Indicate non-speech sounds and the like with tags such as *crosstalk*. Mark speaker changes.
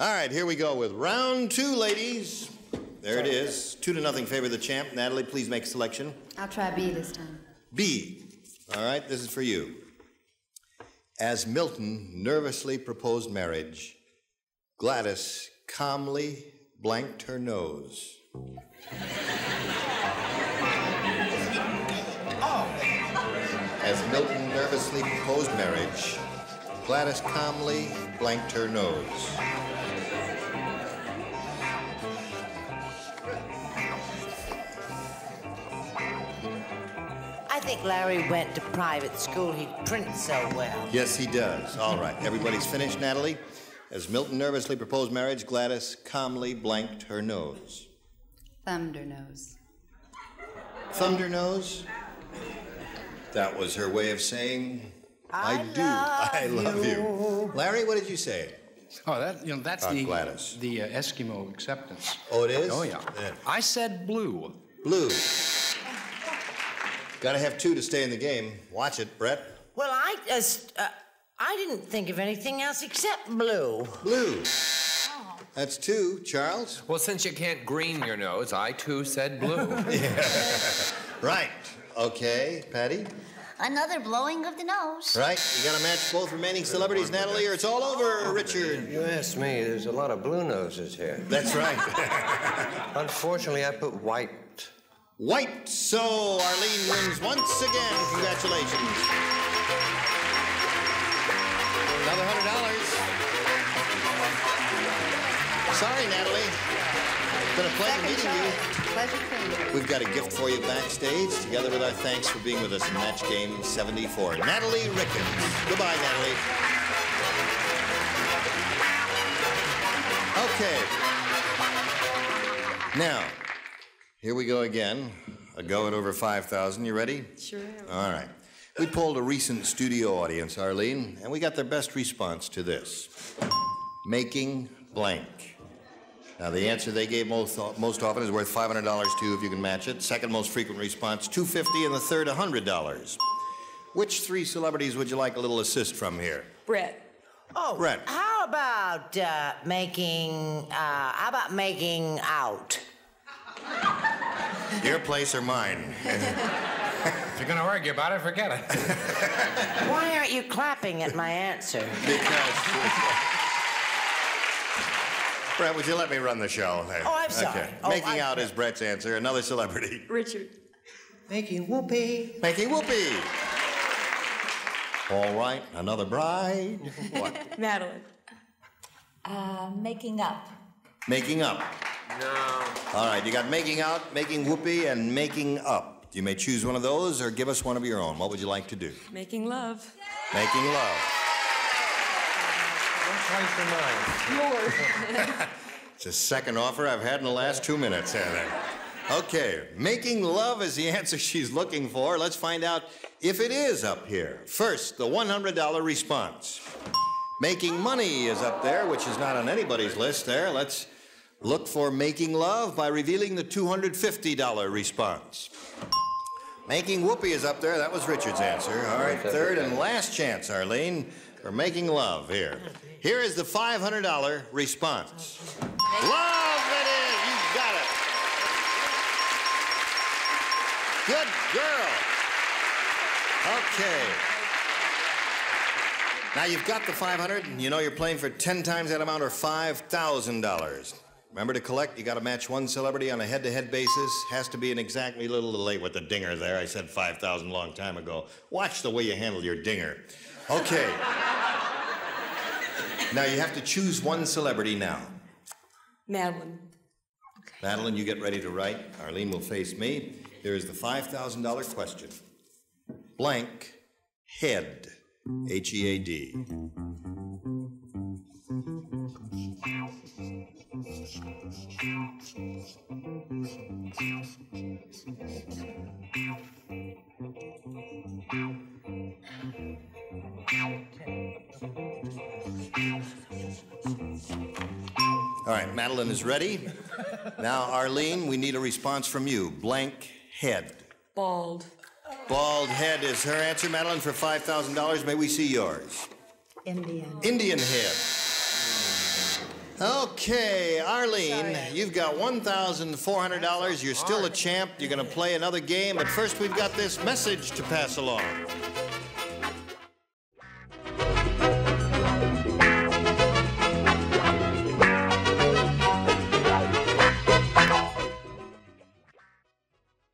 Speaker 1: All right, here we go with round two, ladies. There it is. Two to nothing favor the champ. Natalie, please make a selection.
Speaker 2: I'll try B this time.
Speaker 1: B. All right, this is for you. As Milton nervously proposed marriage, Gladys calmly blanked her nose. As Milton nervously proposed marriage, Gladys calmly blanked her nose.
Speaker 3: Think Larry went to private school. He prints so well.
Speaker 1: Yes, he does. All right, everybody's finished, Natalie? As Milton nervously proposed marriage, Gladys calmly blanked her nose.
Speaker 2: Thunder nose.
Speaker 1: Thunder nose? That was her way of saying, I, do. *laughs* I love you. Larry, what did you say?
Speaker 4: Oh, that you know that's
Speaker 1: Uh,
Speaker 4: the
Speaker 1: Gladys.
Speaker 4: the uh, Eskimo acceptance.
Speaker 1: Oh, it is?
Speaker 4: Oh yeah.
Speaker 1: Yeah.
Speaker 4: I said blue.
Speaker 1: Blue. Gotta have two to stay in the game. Watch it, Brett.
Speaker 3: Well, I just, uh, I didn't think of anything else except blue.
Speaker 1: Blue. That's two. Charles?
Speaker 5: Well, since you can't green your nose, I too said blue. *laughs* *laughs*
Speaker 1: Right. Okay. Patty?
Speaker 6: Another blowing of the nose.
Speaker 1: Right. You gotta match both remaining celebrities, Natalie, or it's all over, Richard.
Speaker 7: You asked me, there's a lot of blue noses here.
Speaker 1: That's right. *laughs*
Speaker 7: Unfortunately, I put white.
Speaker 1: White. So Arlene wins once again. Congratulations. Another hundred dollars. Sorry, Natalie. It's been a pleasure
Speaker 2: Second
Speaker 1: meeting you.
Speaker 2: try. Pleasure seeing you.
Speaker 1: We've got a gift for you backstage, together with our thanks for being with us in Match Game 74. Natalie Rickens. Goodbye, Natalie. Okay. Now, here we go again. A go at over 5,000. You ready?
Speaker 2: Sure am.
Speaker 1: All right. We polled a recent studio audience, Arlene, and we got their best response to this making blank. Now, the answer they gave most, most often is worth $500 too if you can match it. Second most frequent response, 250, and the third, $100. Which three celebrities would you like a little assist from here?
Speaker 8: Brett.
Speaker 3: Oh,
Speaker 1: Brett.
Speaker 3: how about uh, making, uh, how about making out?
Speaker 1: Your place or mine? *laughs*
Speaker 5: if you're going to argue about it, forget it. *laughs*
Speaker 3: Why aren't you clapping at my answer?
Speaker 1: Because. Brett, would you let me run the show?
Speaker 3: Oh, I'm sorry.
Speaker 1: Okay.
Speaker 3: Oh,
Speaker 1: Making
Speaker 3: I-
Speaker 1: out is Brett's answer. Another celebrity.
Speaker 8: Richard.
Speaker 7: Making whoopee.
Speaker 1: Making whoopee. All right, another bride. *laughs* What?
Speaker 8: Madlyn.
Speaker 6: Uh, making up.
Speaker 1: Making up.
Speaker 5: No.
Speaker 1: All right, you got making out, making whoopee, and making up. You may choose one of those or give us one of your own. What would you like to do?
Speaker 8: Making love.
Speaker 1: Making love.
Speaker 7: Don't twice your mind.
Speaker 8: Yours. *laughs*
Speaker 1: It's the second offer I've had in the last two minutes. Heather. Okay, making love is the answer she's looking for. Let's find out if it is up here. First, the $100 response. Making money is up there, which is not on anybody's list there. Let's look for making love by revealing the $250 response. Making whoopee is up there. That was Richard's answer. All right, third and last chance, Arlene, for making love here. Here is the $500 response. Love it is. You got it. Good girl. Okay. Now you've got the 500 and you know you're playing for 10 times that amount or $5,000. Remember to collect, you got to match one celebrity on a head-to-head basis. Has to be an exactly little late with the dinger there. I said 5,000 long time ago. Watch the way you handle your dinger. Okay. *laughs* now you have to choose one celebrity now.
Speaker 8: Madlyn.
Speaker 1: Madlyn, you get ready to write. Arlene will face me. Here is the $5,000 question. Blank head. H E A D. All right, Madlyn is ready. Now, Arlene, we need a response from you. Blank head.
Speaker 8: Bald.
Speaker 1: Bald head is her answer, Madlyn, for $5,000. May we see yours?
Speaker 2: Indian.
Speaker 1: Indian head. Okay, Arlene, you've got $1,400. You're still a champ. You're going to play another game, but first we've got this message to pass along.